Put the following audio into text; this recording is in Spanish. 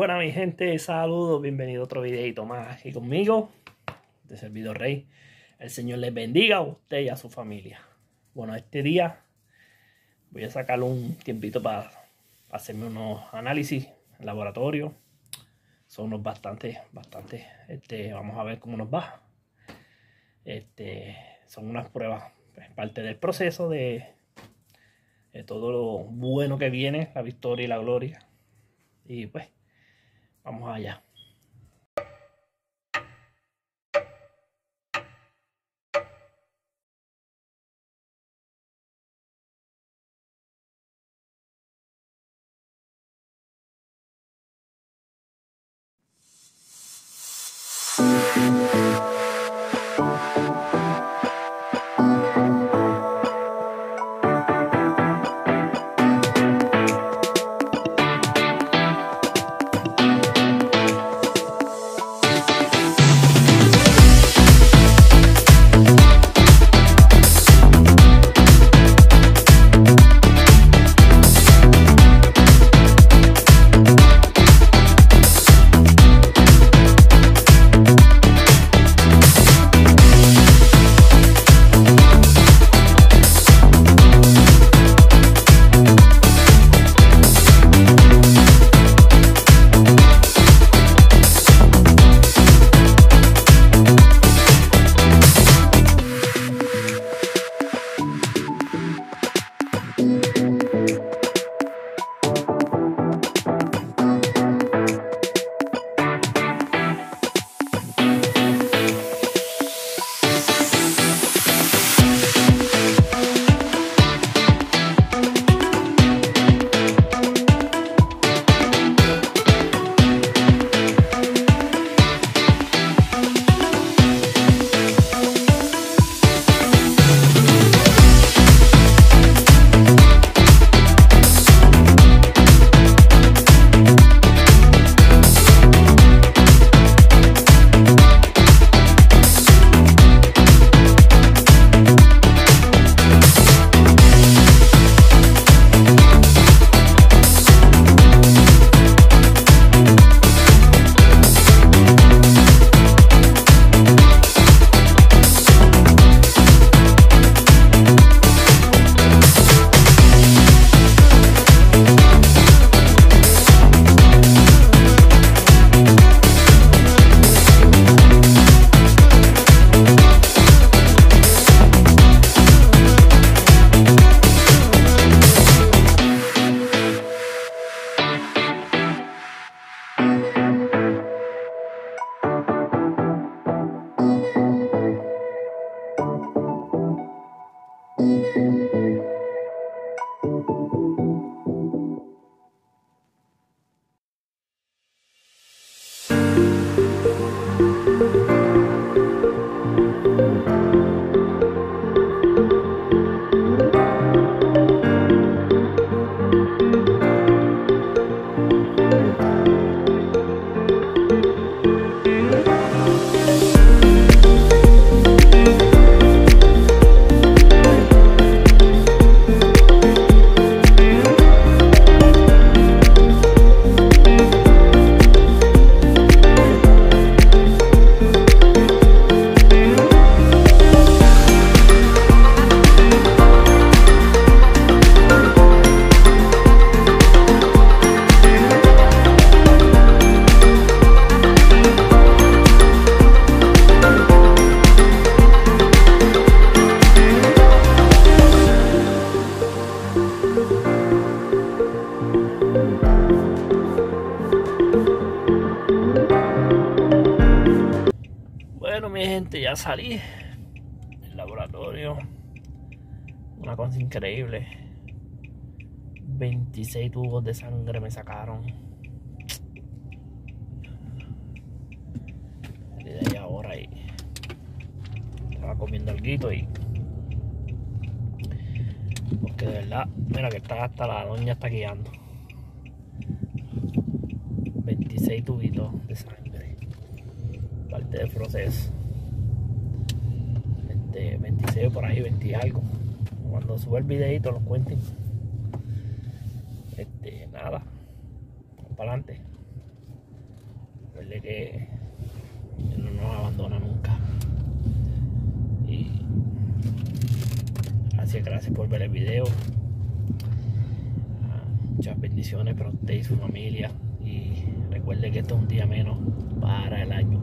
Buena mi gente, saludos, bienvenido a otro videito más aquí conmigo, de Servidor Rey. El Señor les bendiga a usted y a su familia. Bueno, este día voy a sacar un tiempito para hacerme unos análisis en laboratorio. Son unos bastante, bastante, este, vamos a ver cómo nos va. Este, son unas pruebas, es parte del proceso de, de todo lo bueno que viene, la victoria y la gloria. Y pues, vamos allá. Salí del laboratorio. Una cosa increíble. 26 tubos de sangre me sacaron. De ahí ahora y estaba comiendo algo y porque de verdad, mira que está hasta la doña está guiando. 26 tubitos de sangre. Parte del proceso. Este, 26 por ahí, 20 y algo. Cuando suba el videito lo cuenten. Este, nada. Vamos para adelante. recuerde que no nos abandona nunca. Y gracias, gracias por ver el video. Ah, muchas bendiciones para usted y su familia. Y recuerde que esto es un día menos para el año.